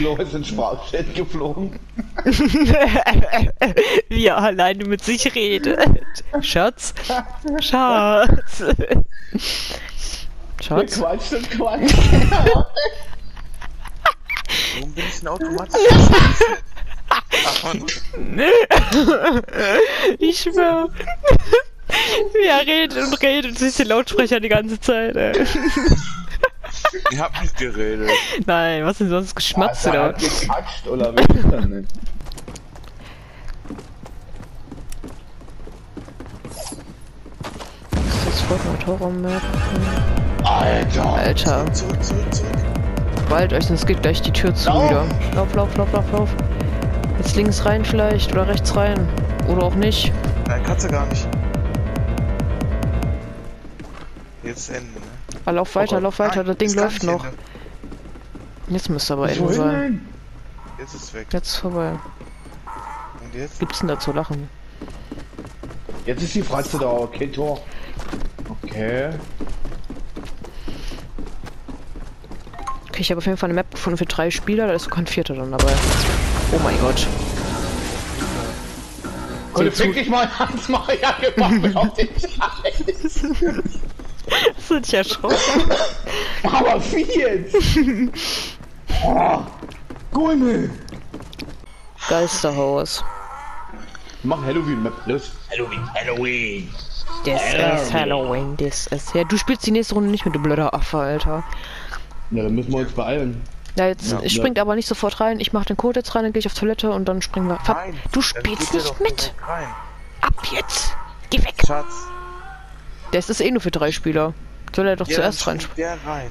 Flo ist in Sprachchat geflogen. Wie er alleine mit sich redet. Schatz. Schatz. Schatz. Quatsch und Quatsch. Warum bin ich denn automatisch? Ach man, Ich schwör. Wie er redet und redet und sich die Lautsprecher die ganze Zeit, ey. Ihr habt nicht geredet. Nein, was denn sonst geschmatzt er oder? hat gequatscht oder wie ist das denn? Das ist Fortnite Horror Map. Alter. Alter, bald euch, sonst geht gleich die Tür zu Lauf! wieder. Lauf, lauf, lauf, lauf, lauf. Jetzt links rein vielleicht oder rechts rein. Oder auch nicht. Nein, kannst du gar nicht. Jetzt Ende, ne? Ah, lauf weiter, Oh, lauf weiter, Nein, das Ding läuft noch. Ende. Jetzt müsste aber Ende sein. Jetzt ist es weg. Jetzt ist vorbei. Und jetzt? Gibt's denn da zu lachen? Jetzt ist die Fratze da, okay, Tor. Okay. Okay, ich habe auf jeden Fall eine Map gefunden für drei Spieler, da ist sogar ein vierter dann dabei. Oh mein Gott. Zu- fick dich mal ans Maria gemacht auf den Scheiß. Das sind ja erschrocken. Aber wie jetzt? Oh, Gummel. Geisterhaus. Mach Halloween-Map, los. Halloween, Halloween. Das ist Halloween, das ist. Ja, du spielst die nächste Runde nicht mit, du blöder Affe, Alter. Ja, dann müssen wir uns beeilen. Ja, jetzt Ja. springt aber nicht sofort rein. Ich mach den Code jetzt rein, dann gehe ich auf Toilette und dann springen wir. Ver Nein, du spielst nicht mit. Ab jetzt. Geh weg. Schatz. Das ist eh nur für drei Spieler. Soll er doch Ja, zuerst rein. der rein.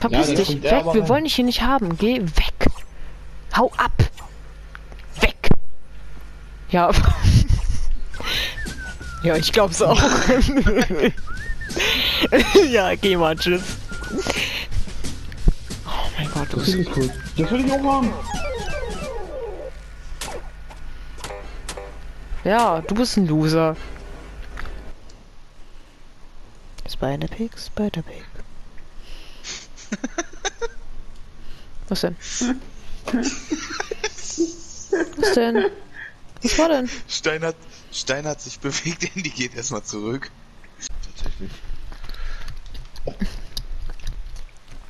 Verpiss Ja, dich. Weg. Wir rein. wollen dich hier nicht haben. Geh weg. Hau ab. Weg. Ja. ja, ich glaub's auch. ja, geh mal, tschüss. Oh mein Gott, du Das ich cool. Das will ich auch haben. Ja, du bist ein Loser. Spider-Pig, Spider-Pig. Was denn? Was denn? Was war denn? Stein hat, Stein hat sich bewegt, Andy geht erstmal zurück. Tatsächlich.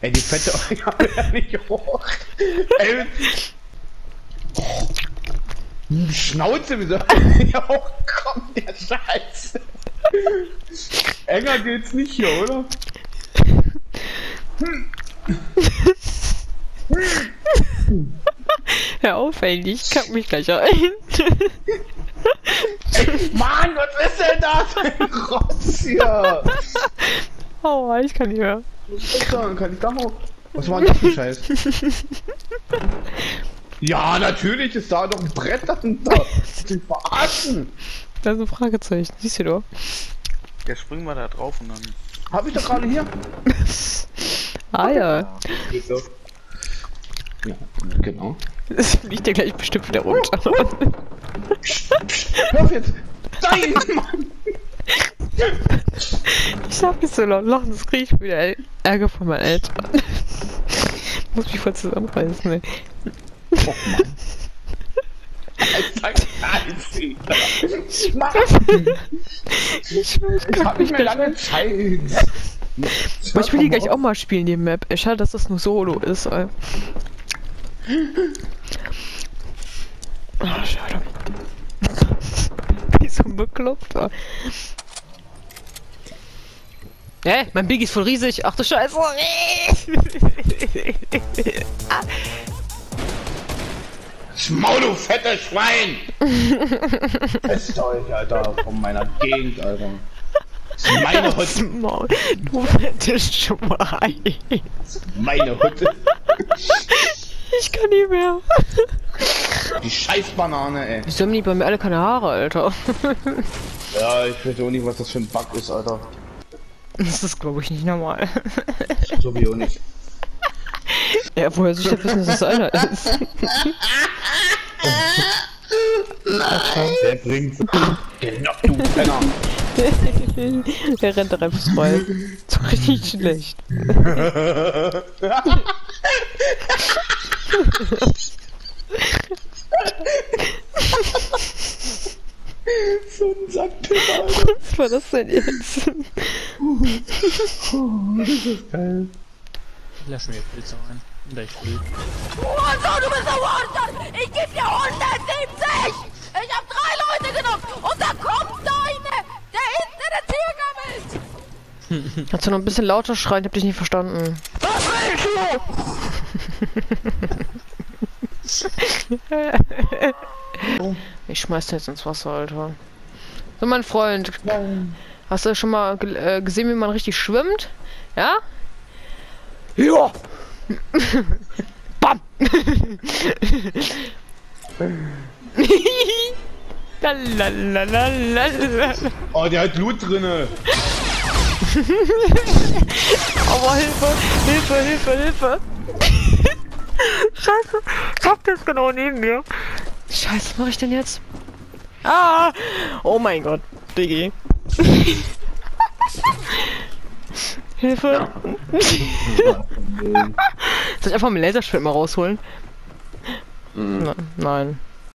Ey, die fette Eure ja nicht hoch. Ey. Die Schnauze, wie soll hier hochkommen, der Scheiße. Enger geht's nicht hier, oder? Hör auf, ey, ich kack mich gleich ein. Ey, Mann, was ist denn das für ein Rotz hier? Aua, ich kann nicht. Dann kann ich da hoch. Was war denn das für ein Scheiß? Ja, natürlich ist da doch ein Brett dahinter. Die verarschen. Da ist ein Fragezeichen, siehst du doch. Ja, spring mal da drauf und dann. Hab ich doch gerade hier. Ah ja. Ja, genau. das fliegt ja gleich bestimmt wieder runter. Hör auf jetzt! Nein, Mann! Ich darf nicht so laut lachen, das krieg ich wieder Ärger von meinen Eltern. Muss mich voll zusammenreißen, ey. Oh Mann. Ich Ich, ich ich hab mich nicht mehr lange. Zeit. Aber ich will die gleich auch mal spielen, die Map. Ey, schade, dass das nur Solo ist, ey. Ah, schade. Wie so bekloppt war. Hä? Mein Biggie ist voll riesig. Ach du Scheiße. Schmaul, du fettes Schwein! Fest euch, Alter, von meiner Gegend, Alter. Das ist meine Hütte. Maul, du fettes Schwein. Meine Hütte. Ich kann nicht mehr. Die Scheißbanane, ey. Wieso haben die bei mir alle keine Haare, Alter? Ja, ich weiß auch nicht, was das für ein Bug ist, Alter. Das ist, glaube ich, nicht normal. So wie auch nicht. Ja, woher soll ich denn wissen, dass es einer ist? Wer bringt's? Genau, du Penner. Der rennt da einfach frei. So richtig schlecht. so ein Sacktyp, Alter. Was war das denn jetzt? Geil. Lass mir Pilze rein. Will. Hurensohn, du bist ein Hurensohn! Ich geb dir 170! Ich hab drei Leute genommen! Und da kommt deine, der hinter der Tür gammelt! Kannst du noch ein bisschen lauter schreien? Ich hab dich nicht verstanden. Was willst du? Ich schmeiß den jetzt ins Wasser, Alter. So, mein Freund. Hast du schon mal äh, gesehen, wie man richtig schwimmt? Ja? Ja! Bam! Oh, der hat Blut drinne. Aber Hilfe! Hilfe, Hilfe, Hilfe! Scheiße! Kopf ist genau neben mir. Scheiße, was mache ich denn jetzt? Ah! Oh mein Gott, Diggi. Hilfe! Soll ich einfach mein Laserschwert mal rausholen? Mhm. Na, nein.